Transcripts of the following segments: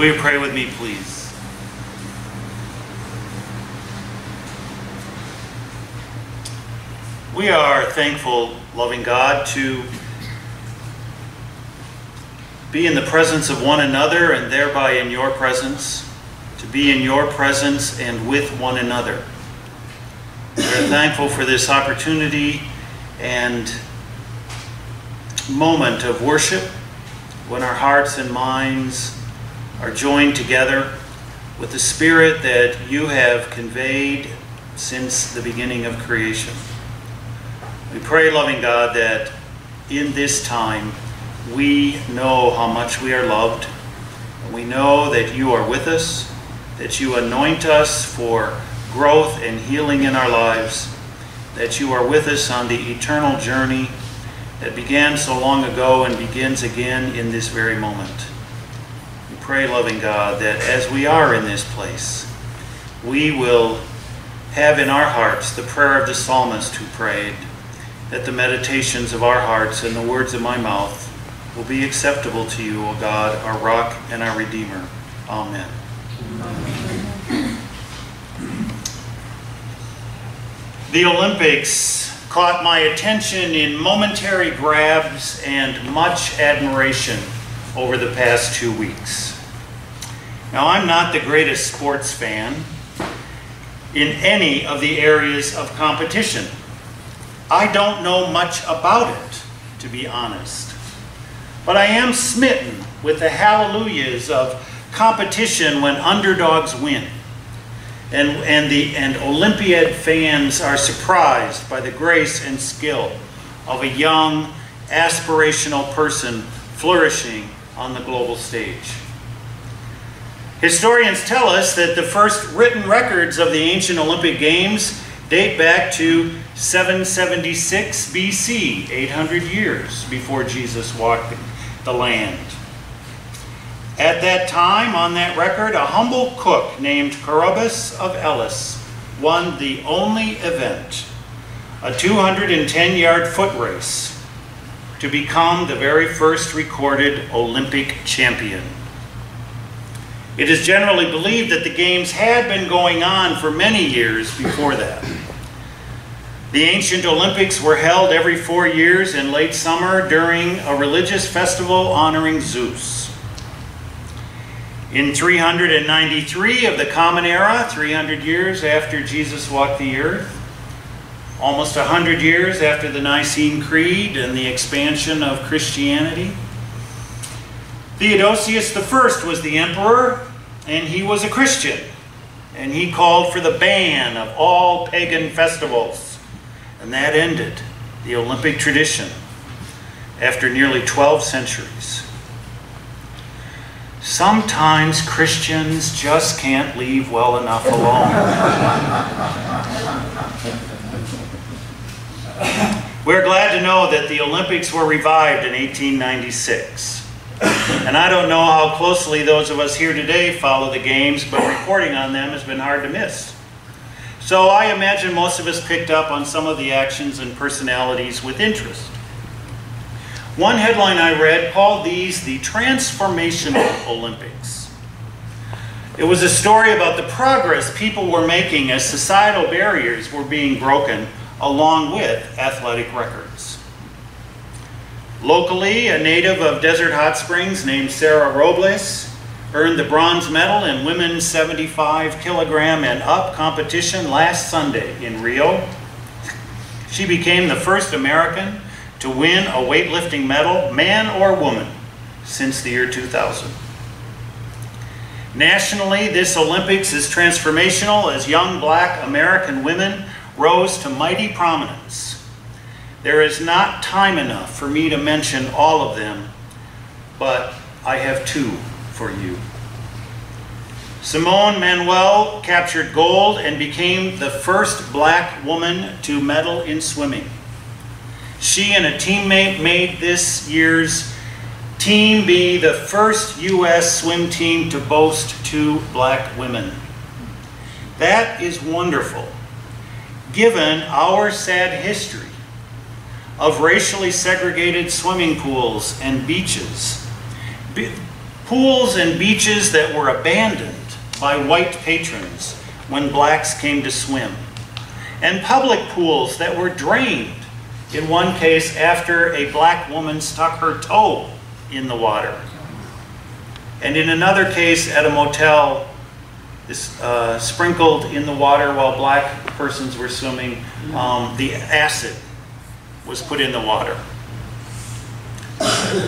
Will you pray with me, please? We are thankful, loving God, to be in the presence of one another and thereby in your presence, to be in your presence and with one another. We are thankful for this opportunity and moment of worship when our hearts and minds are joined together with the Spirit that you have conveyed since the beginning of creation. We pray, loving God, that in this time we know how much we are loved. We know that you are with us, that you anoint us for growth and healing in our lives, that you are with us on the eternal journey that began so long ago and begins again in this very moment. Pray, loving God, that as we are in this place, we will have in our hearts the prayer of the psalmist who prayed, that the meditations of our hearts and the words of my mouth will be acceptable to you, O God, our rock and our redeemer. Amen. The Olympics caught my attention in momentary grabs and much admiration over the past two weeks. Now, I'm not the greatest sports fan in any of the areas of competition. I don't know much about it, to be honest. But I am smitten with the hallelujahs of competition when underdogs win. And, and, the, and Olympiad fans are surprised by the grace and skill of a young, aspirational person flourishing on the global stage. Historians tell us that the first written records of the ancient Olympic Games date back to 776 BC, 800 years before Jesus walked the land. At that time, on that record, a humble cook named Coroebus of Elis won the only event, a 210 yard foot race, to become the very first recorded Olympic champion. It is generally believed that the Games had been going on for many years before that. The ancient Olympics were held every four years in late summer during a religious festival honoring Zeus. In 393 of the Common Era, 300 years after Jesus walked the earth, almost 100 years after the Nicene Creed and the expansion of Christianity, Theodosius I was the emperor, and he was a Christian, and he called for the ban of all pagan festivals. And that ended the Olympic tradition after nearly 12 centuries. Sometimes Christians just can't leave well enough alone. We're glad to know that the Olympics were revived in 1896. And I don't know how closely those of us here today follow the games, but reporting on them has been hard to miss. So I imagine most of us picked up on some of the actions and personalities with interest. One headline I read called these the Transformational Olympics. It was a story about the progress people were making as societal barriers were being broken along with athletic records. Locally, a native of Desert Hot Springs named Sarah Robles earned the bronze medal in women's 75 kilogram and up competition last Sunday in Rio. She became the first American to win a weightlifting medal, man or woman, since the year 2000. Nationally, this Olympics is transformational as young black American women rose to mighty prominence. There is not time enough for me to mention all of them, but I have two for you. Simone Manuel captured gold and became the first black woman to medal in swimming. She and a teammate made this year's Team B the first U.S. swim team to boast two black women. That is wonderful, given our sad history of racially segregated swimming pools and beaches pools and beaches that were abandoned by white patrons when blacks came to swim, and public pools that were drained, in one case after a black woman stuck her toe in the water. And in another case at a motel, this, uh, sprinkled in the water while black persons were swimming, um, the acid was put in the water.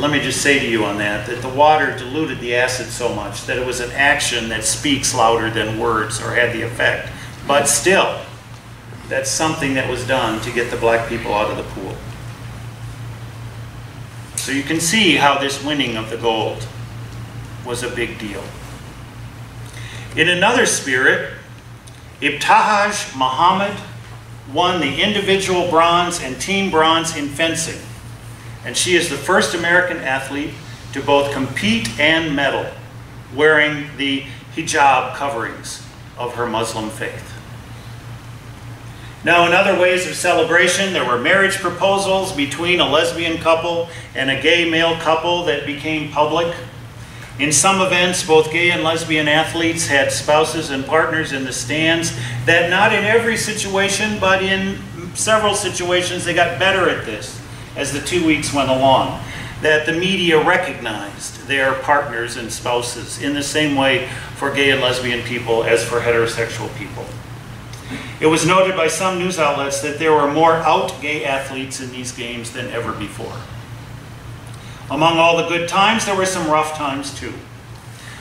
Let me just say to you on that, that the water diluted the acid so much that it was an action that speaks louder than words or had the effect. But still, that's something that was done to get the black people out of the pool. So you can see how this winning of the gold was a big deal. In another spirit, Ibtihaj Muhammad won the individual bronze and team bronze in fencing. And she is the first American athlete to both compete and medal wearing the hijab coverings of her Muslim faith. Now, in other ways of celebration, there were marriage proposals between a lesbian couple and a gay male couple that became public. In some events, both gay and lesbian athletes had spouses and partners in the stands. That not in every situation, but in several situations, they got better at this as the two weeks went along. That the media recognized their partners and spouses in the same way for gay and lesbian people as for heterosexual people. It was noted by some news outlets that there were more out gay athletes in these games than ever before. Among all the good times, there were some rough times too.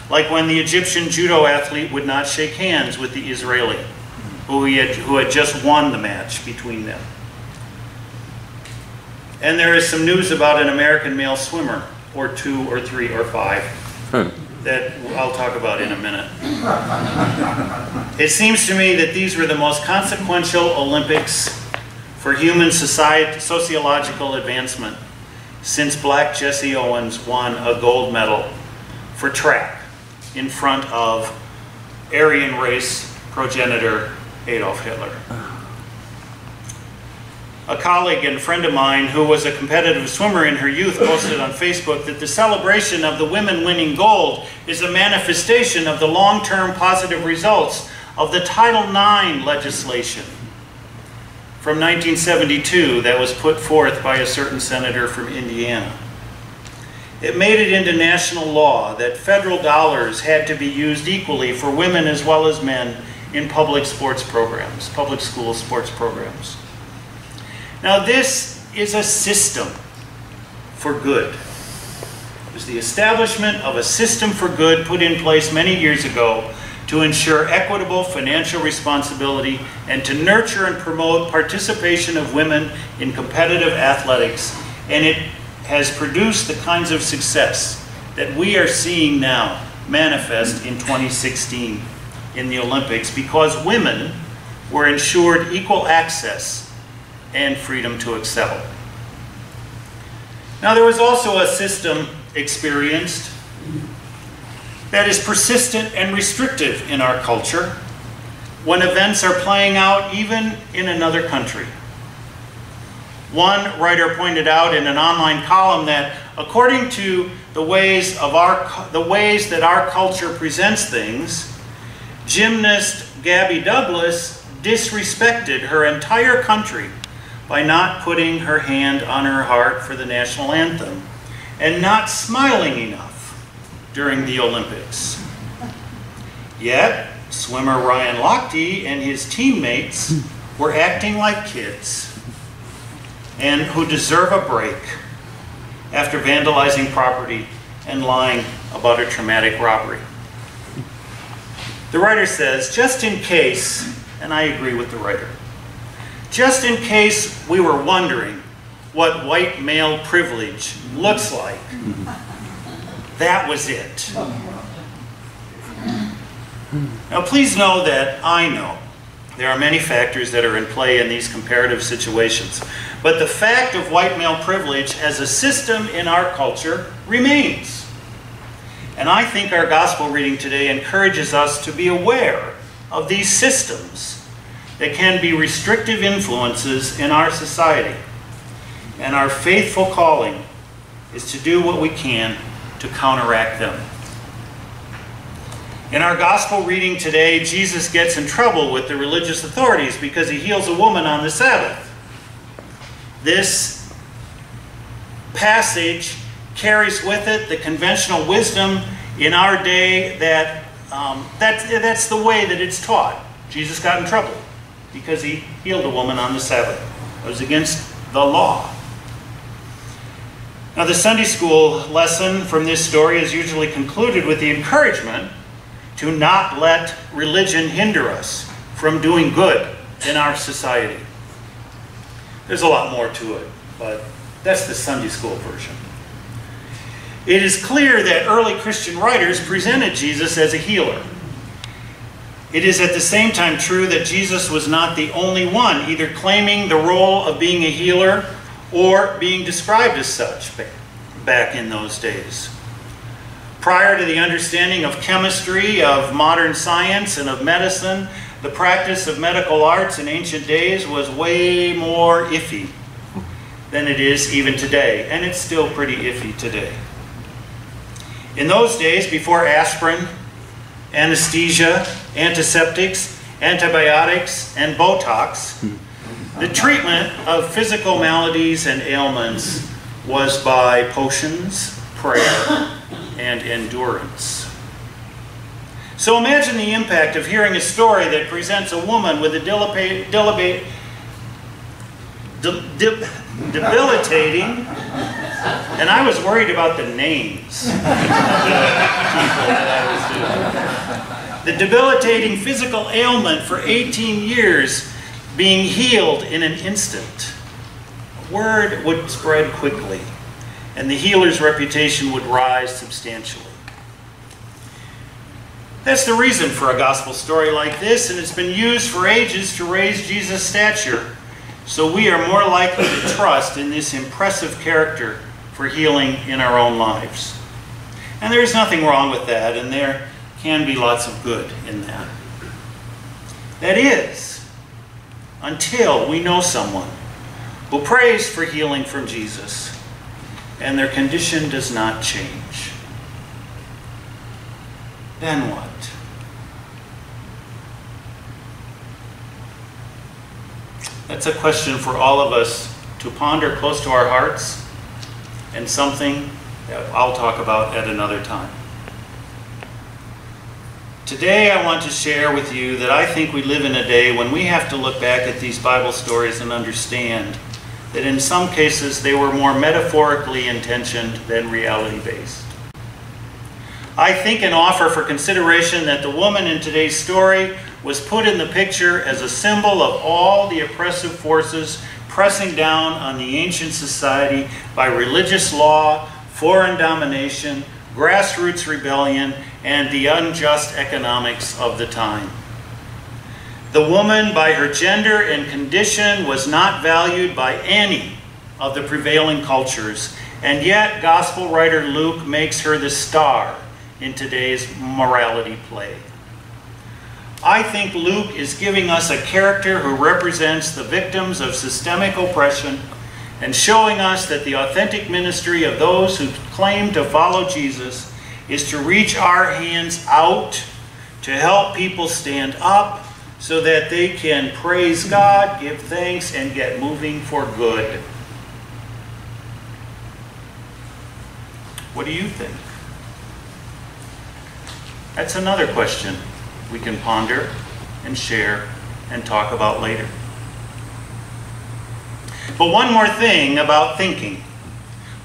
Like when the Egyptian judo athlete would not shake hands with the Israeli, who, had, who had just won the match between them. And there is some news about an American male swimmer, or two, or three, or five, hmm. that I'll talk about in a minute. It seems to me that these were the most consequential Olympics for human society, sociological advancement since black Jesse Owens won a gold medal for track in front of Aryan race progenitor Adolf Hitler. A colleague and friend of mine who was a competitive swimmer in her youth posted on Facebook that the celebration of the women winning gold is a manifestation of the long-term positive results of the Title IX legislation from 1972 that was put forth by a certain senator from Indiana. It made it into national law that federal dollars had to be used equally for women as well as men in public sports programs, public school sports programs. Now this is a system for good. It was the establishment of a system for good put in place many years ago to ensure equitable financial responsibility and to nurture and promote participation of women in competitive athletics. And it has produced the kinds of success that we are seeing now manifest in 2016 in the Olympics because women were ensured equal access and freedom to excel. Now there was also a system experienced that is persistent and restrictive in our culture when events are playing out even in another country. One writer pointed out in an online column that according to the ways of our the ways that our culture presents things, gymnast Gabby Douglas disrespected her entire country by not putting her hand on her heart for the national anthem and not smiling enough during the Olympics. Yet, swimmer Ryan Lochte and his teammates were acting like kids and who deserve a break after vandalizing property and lying about a traumatic robbery. The writer says, just in case, and I agree with the writer, just in case we were wondering what white male privilege looks like, that was it. Now, please know that I know there are many factors that are in play in these comparative situations. But the fact of white male privilege as a system in our culture remains. And I think our gospel reading today encourages us to be aware of these systems that can be restrictive influences in our society. And our faithful calling is to do what we can to counteract them. In our gospel reading today, Jesus gets in trouble with the religious authorities because he heals a woman on the Sabbath. This passage carries with it the conventional wisdom in our day that um, that's, that's the way that it's taught. Jesus got in trouble because he healed a woman on the Sabbath. It was against the law. Now, the Sunday school lesson from this story is usually concluded with the encouragement to not let religion hinder us from doing good in our society. There's a lot more to it, but that's the Sunday school version. It is clear that early Christian writers presented Jesus as a healer. It is at the same time true that Jesus was not the only one either claiming the role of being a healer or being described as such back in those days. Prior to the understanding of chemistry, of modern science, and of medicine, the practice of medical arts in ancient days was way more iffy than it is even today, and it's still pretty iffy today. In those days, before aspirin, anesthesia, antiseptics, antibiotics, and Botox, hmm. The treatment of physical maladies and ailments was by potions, prayer, and endurance. So imagine the impact of hearing a story that presents a woman with a debilitating and I was worried about the names The debilitating physical ailment for 18 years being healed in an instant. Word would spread quickly, and the healer's reputation would rise substantially. That's the reason for a gospel story like this, and it's been used for ages to raise Jesus' stature. So we are more likely to trust in this impressive character for healing in our own lives. And there is nothing wrong with that, and there can be lots of good in that. That is, until we know someone who prays for healing from Jesus and their condition does not change. Then what? That's a question for all of us to ponder close to our hearts and something that I'll talk about at another time. Today, I want to share with you that I think we live in a day when we have to look back at these Bible stories and understand that in some cases they were more metaphorically intentioned than reality based. I think and offer for consideration that the woman in today's story was put in the picture as a symbol of all the oppressive forces pressing down on the ancient society by religious law, foreign domination, grassroots rebellion, and the unjust economics of the time. The woman, by her gender and condition, was not valued by any of the prevailing cultures, and yet Gospel writer Luke makes her the star in today's morality play. I think Luke is giving us a character who represents the victims of systemic oppression and showing us that the authentic ministry of those who claim to follow Jesus is to reach our hands out to help people stand up so that they can praise God, give thanks, and get moving for good. What do you think? That's another question we can ponder and share and talk about later. But one more thing about thinking.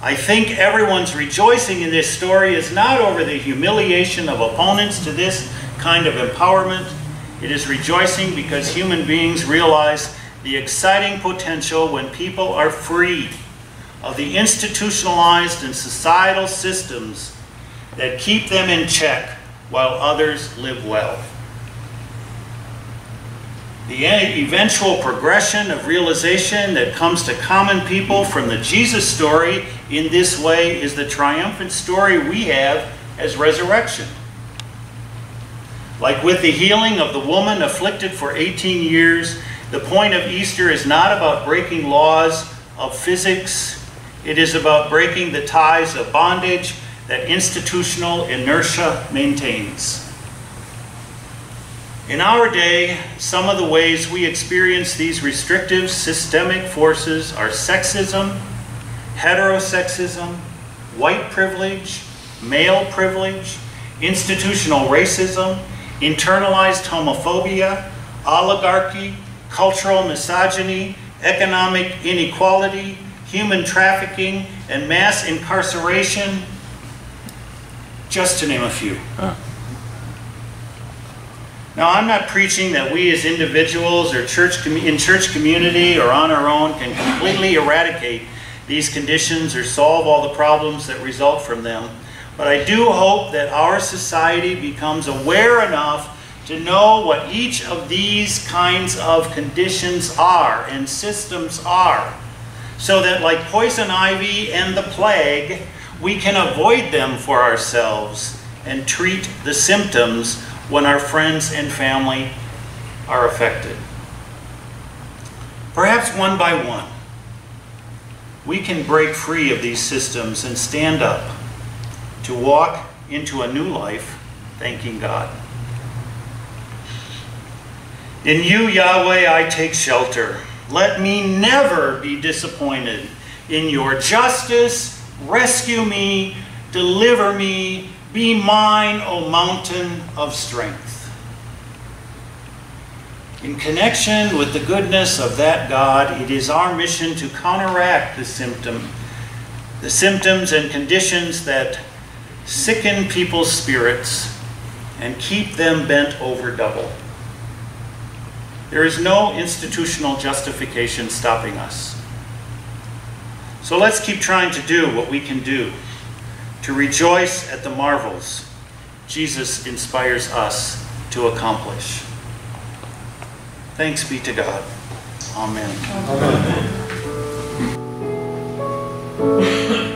I think everyone's rejoicing in this story is not over the humiliation of opponents to this kind of empowerment. It is rejoicing because human beings realize the exciting potential when people are free of the institutionalized and societal systems that keep them in check while others live well. The eventual progression of realization that comes to common people from the Jesus story in this way is the triumphant story we have as resurrection. Like with the healing of the woman afflicted for 18 years, the point of Easter is not about breaking laws of physics, it is about breaking the ties of bondage that institutional inertia maintains. In our day, some of the ways we experience these restrictive systemic forces are sexism, heterosexism, white privilege, male privilege, institutional racism, internalized homophobia, oligarchy, cultural misogyny, economic inequality, human trafficking, and mass incarceration, just to name a few. Huh. Now, I'm not preaching that we as individuals or church in church community or on our own can completely eradicate these conditions or solve all the problems that result from them. But I do hope that our society becomes aware enough to know what each of these kinds of conditions are and systems are, so that, like poison ivy and the plague, we can avoid them for ourselves and treat the symptoms when our friends and family are affected. Perhaps one by one, we can break free of these systems and stand up to walk into a new life thanking God. In you, Yahweh, I take shelter. Let me never be disappointed. In your justice, rescue me, deliver me, be mine, O mountain of strength. In connection with the goodness of that God, it is our mission to counteract the symptom, the symptoms and conditions that sicken people's spirits and keep them bent over double. There is no institutional justification stopping us. So let's keep trying to do what we can do to rejoice at the marvels Jesus inspires us to accomplish. Thanks be to God. Amen. Amen.